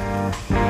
Bye.